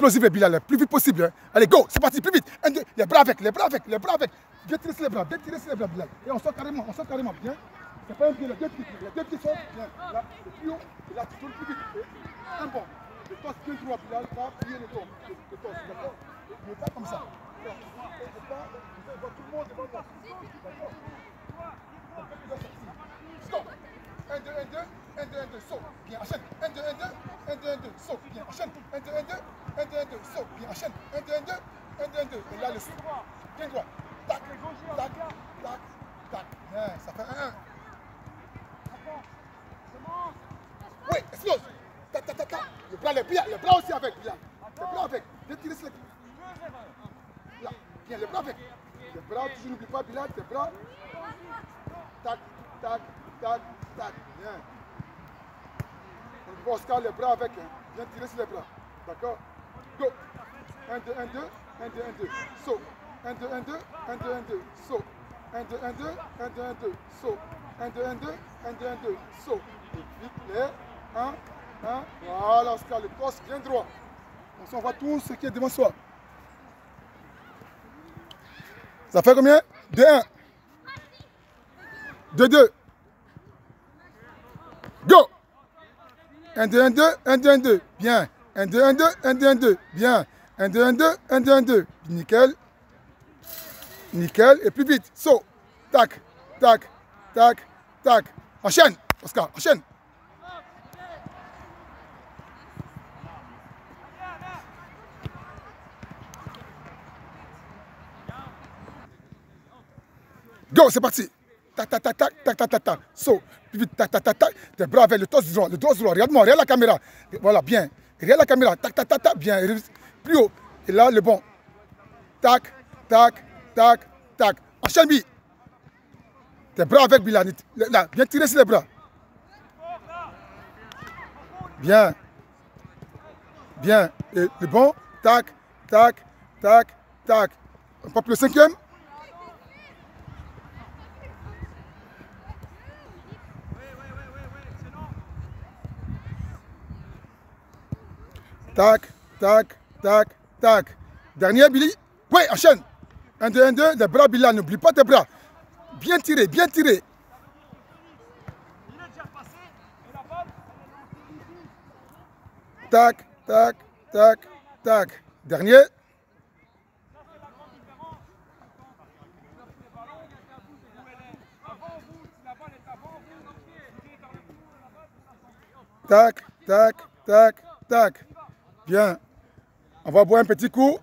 explosif Bilal, le plus vite possible. Hein. Allez, go, c'est parti, plus vite. Un, deux, les bras avec, les bras avec, les bras avec. Bien tirer sur les bras, bien tirer sur les bras, Bilal. Et on sort carrément, on sort carrément, bien. C'est pas un pied, les deux pieds, les deux pieds sont bien. Là, le plus haut, et là, tu tournes plus vite. Un bon. Le torse bien droit, Bilal, va plier le dos. Le torse, d'accord Ne pas comme ça. Voyez tout le monde devant moi. D'accord Stop. 1, 2, 1, 2, 1, 2, 1, 2, saut. Bien, enchaîne. 1, 2, 1, 2, 1, 2, 1, 2, saut. Bien, enchaîne. 1, 2, 1, 2, 1, 2, 1, 2, saut. Bien, enchaîne. 1, 2, 1, 2, 1, 2, 1, 2. Et là, le saut. Bien droit. Tac, tac, tac, tac. Bien, ça fait 1, 1. Oui, explose. Tac, tac, tac, tac. Le bras, le bras, le bras aussi avec. Bien. Le bras avec. Bien tirer sur les Là. Bien, le bras avec. Le bras, toujours n'oublie pas, Bilal, tes bras. Tac, tac, tac, tac. Bien. Oscar les bras avec. Hein. Bien tirer sur les bras. D'accord? Go. 1, 2, 1, 2, 1, 2, 1, 2. Saut. 1, 2, 1, 2, 1, 2, 1, 2. Saut. 1, 2, 1, 2, 1, 2, 1, 2. Saut. 1, 2, 1, 2, 1, 2, 1, 2. Saut. Et vite les 1, 1. Voilà Oscar, le torse bien droit. On s'en voit tout ce qui est devant soi. Ça fait combien? 2, 1. 2, 2. Go 1, 2, 1, 2, 1, 2, 1, 2. Bien. 1, 2, 1, 2, 1, 2, 1, 2. Bien. 1, 2, 1, 2, 1, 2, 1, 2. Nickel. Nickel. Et plus vite. Saut. Tac, tac, tac, tac. Enchaîne, Oscar, enchaîne. Go, c'est parti. Tac, tac, tac, tac, tac, tac, tac, tac. Saut. Vite, tac, tac, tac, tac. Tes bras avec le torse droit, le torse droit. Regarde-moi, regarde la caméra. Voilà, bien. Regarde la caméra. Tac, tac, tac, tac, bien. Plus haut. Et là, le bon. Tac, tac, tac, tac. Enchaîne, Bi. Tes bras avec Bilal. Là, bien tirer sur les bras. Bien. Bien. Et le bon. Tac, tac, tac, tac. On peut le cinquième. Tac, tac, tac, tac. Dernier, Billy. Oui, enchaîne. 1, 2, 1, 2. Les bras, Billy, n'oublie pas tes bras. Bien tiré, bien tiré. Tac, tac, tac, tac. Dernier. Tac, tac, tac, tac. Bien. On va boire un petit coup.